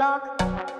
block.